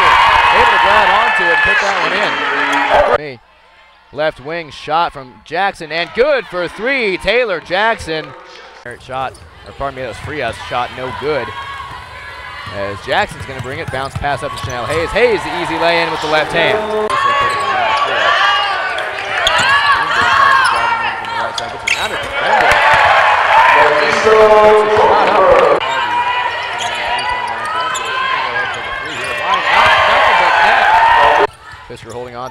able to grab onto it and put that one in. Left wing shot from Jackson, and good for three. Taylor Jackson. Shot, or pardon me, that was Frias shot, no good. As Jackson's going to bring it, bounce pass up to Chanel Hayes. Hayes, the easy lay in with the left hand.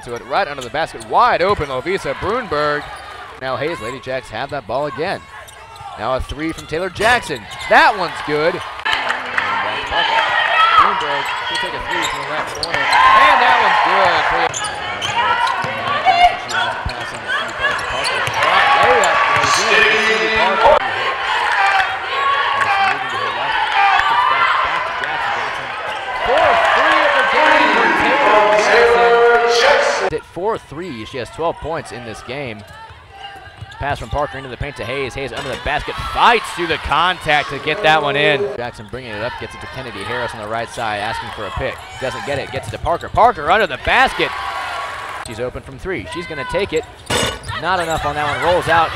Fisker holding on to it right under the basket, wide open. Lovisa Brunberg. Now Hayes, Lady Jacks have that ball again. Now a three from Taylor Jackson. That one's good. Brunberg should take a three from that corner. And that one's good. At 4-3, she has 12 points in this game. Pass from Parker into the paint to Hayes. Hayes under the basket, fights through the contact to get that one in. Jackson bringing it up, gets it to Kennedy Harris on the right side, asking for a pick. Doesn't get it, gets it to Parker. Parker under the basket. She's open from three. She's going to take it. Not enough on that one. Rolls out.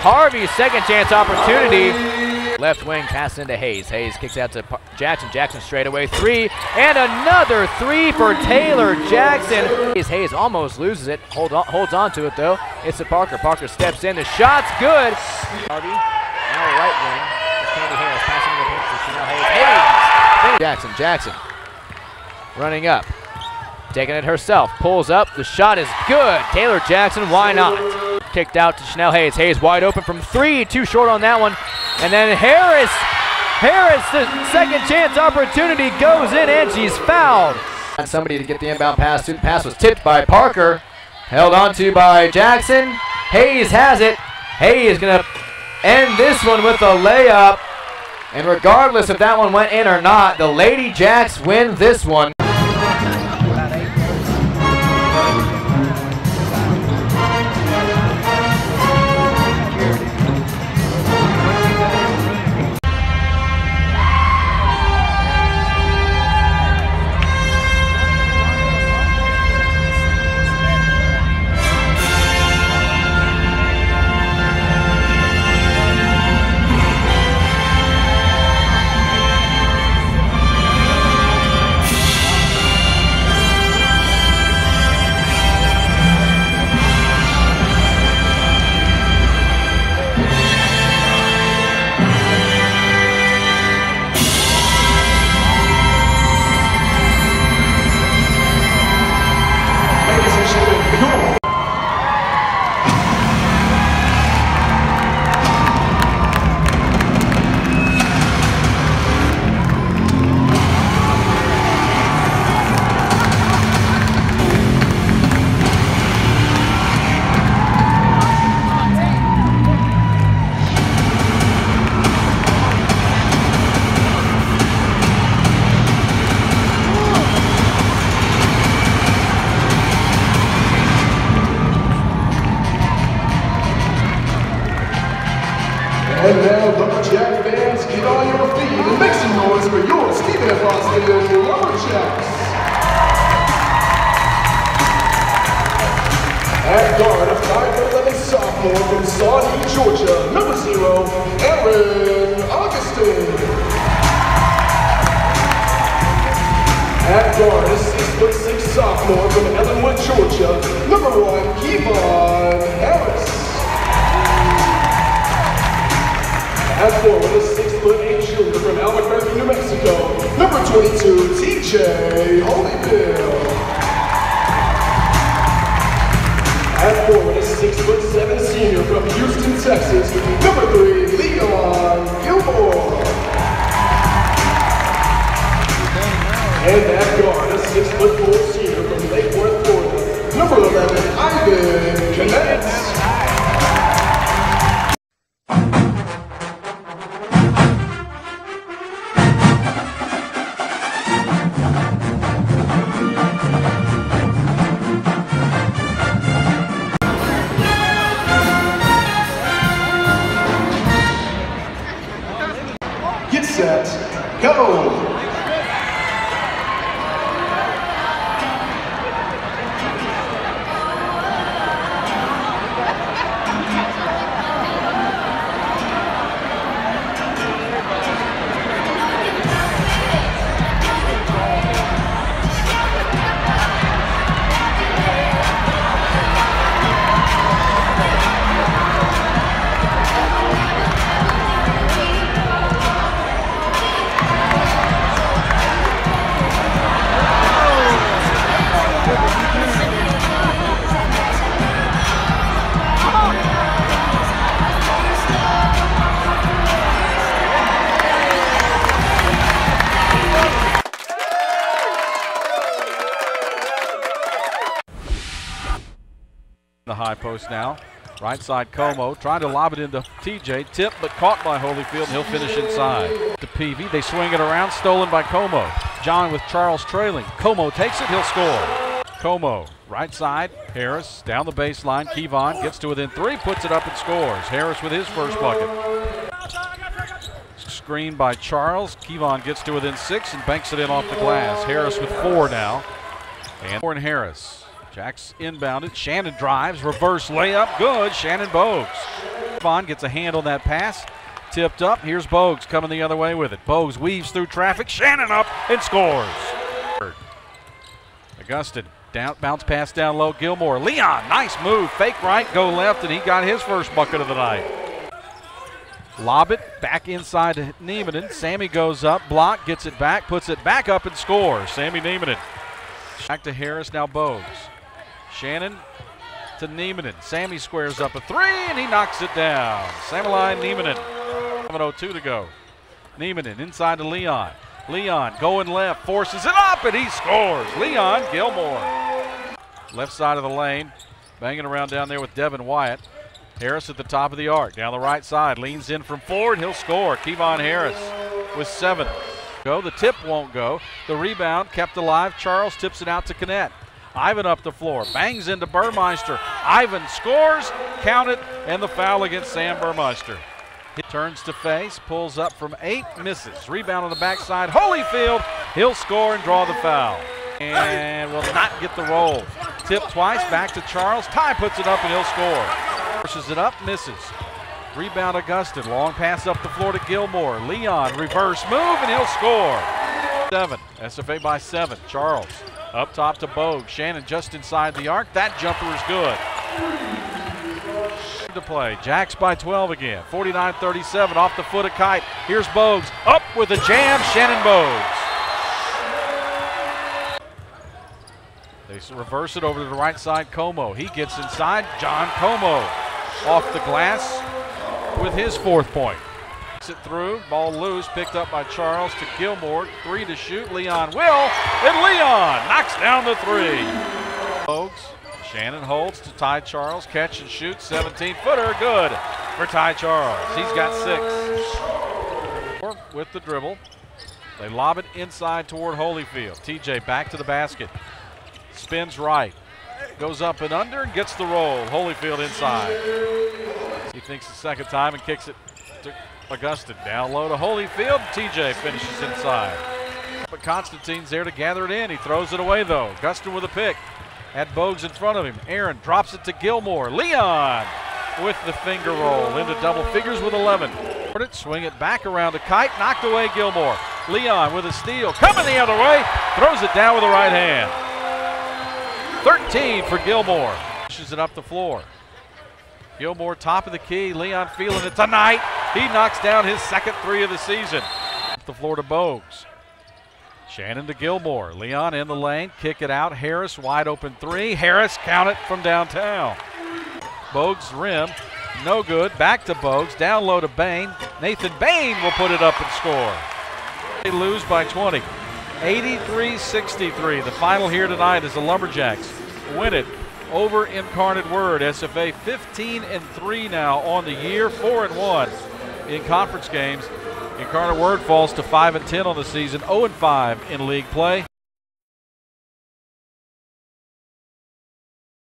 Harvey's second chance opportunity. Left wing pass into Hayes. Hayes kicks out to Jackson. Jackson straight away three. And another three for Taylor Jackson. Hayes, Hayes almost loses it. Hold on, holds on to it though. It's to Parker. Parker steps in. The shot's good. Harvey. Now right wing. Kennedy Harris passing the to Chanel Hayes. Hayes. Jackson. Jackson. Running up. Taking it herself. Pulls up. The shot is good. Taylor Jackson. Why not? Kicked out to Chanel Hayes. Hayes wide open from three. Too short on that one. And then Harris, Harris, the second chance opportunity goes in and she's fouled. And somebody to get the inbound pass. The pass was tipped by Parker. Held on to by Jackson. Hayes has it. Hayes gonna end this one with a layup. And regardless if that one went in or not, the Lady Jacks win this one. And now, Lumberjack fans, get on your feet and make some noise for your Stephen F. Austin Lumberjacks. At guard, a 5'11 sophomore from Suwanee, Georgia, number zero, Aaron Augustin. At guard, a 6'6 sophomore from Ellenwood, Georgia, forward, a six foot eight shooter from Albuquerque, New Mexico, number 22, TJ Holyfield. At forward, a six foot seven senior from Houston, Texas, number three, Leon Gilmore. And at guard, a six foot four senior from Lake Worth, Florida, number 11, Ivan Canete. Set, go! Now. Right side Como trying to lob it into TJ. Tip but caught by Holyfield he'll finish inside. To PV. They swing it around. Stolen by Como. John with Charles trailing. Como takes it. He'll score. Como right side. Harris down the baseline. Kevon gets to within three. Puts it up and scores. Harris with his first bucket. Screen by Charles. Kevon gets to within six and banks it in off the glass. Harris with four now. And Warren Harris. Jacks inbounded. Shannon drives. Reverse layup. Good. Shannon Bogues. Vaughn gets a hand on that pass. Tipped up. Here's Bogues coming the other way with it. Bogues weaves through traffic. Shannon up and scores. Augustin. Down, bounce pass down low. Gilmore. Leon. Nice move. Fake right. Go left. And he got his first bucket of the night. Lob it back inside to. Sammy goes up. Block. Gets it back. Puts it back up and scores. Sammy Niemanen. Back to Harris. Now Bogues. Shannon to Niemanen. Sammy squares up a three and he knocks it down. Samurai Niemanen. 7.02 to go. Niemanen inside to Leon. Leon going left, forces it up, and he scores. Leon Gilmore. Left side of the lane, banging around down there with Devin Wyatt. Harris at the top of the arc, down the right side, leans in from forward, he'll score. Kevon Harris with seven. Go, the tip won't go. The rebound kept alive. Charles tips it out to Canete. Ivan up the floor, bangs into Burmeister. Ivan scores, count it, and the foul against Sam Burmeister. He turns to face, pulls up from eight, misses. Rebound on the backside. Holyfield, he'll score and draw the foul. And will not get the roll. Tip twice, back to Charles. Ty puts it up and he'll score. Pushes it up, misses. Rebound Augustin. Long pass up the floor to Gilmore. Leon, reverse move, and he'll score. Seven. SFA by seven. Charles up top to Bogue. Shannon just inside the arc. That jumper is good. To play. Jacks by 12 again. 49 37 off the foot of Kite. Here's Bogues. Up with a jam. Shannon Bogues. They reverse it over to the right side. Como. He gets inside. John Como off the glass with his fourth point. It through, ball loose, picked up by Charles to Gilmore. Three to shoot. Leon will, and Leon knocks down the three. Bogues, Shannon holds to Ty Charles. Catch and shoot. 17 footer. Good for Ty Charles. He's got six. With the dribble. They lob it inside toward Holyfield. TJ back to the basket. Spins right. Goes up and under and gets the roll. Holyfield inside. He thinks the second time and kicks it to Augustin. Down low to Holyfield. TJ finishes inside. But Constantine's there to gather it in. He throws it away though. Augustin with a pick. Had Bogues in front of him. Aaron drops it to Gilmore. Leon with the finger roll into double figures with 11. Swing it back around to Kite. Knocked away Gilmore. Leon with a steal. Coming the other way. Throws it down with the right hand. 13 for Gilmore. Pushes it up the floor. Gilmore top of the key. Leon feeling it tonight. He knocks down his second three of the season. Off the to Bogues. Shannon to Gilmore. Leon in the lane. Kick it out. Harris wide open three. Harris count it from downtown. Bogues rim. No good. Back to Bogues. Down low to Bain. Nathan Bain will put it up and score. They lose by 20. 83-63. The final here tonight is the Lumberjacks win it over Incarnate Word. SFA 15 and 3 now on the year, 4 and 1 in conference games. And Carter Word falls to 5 and 10 on the season, 0 and 5 in league play.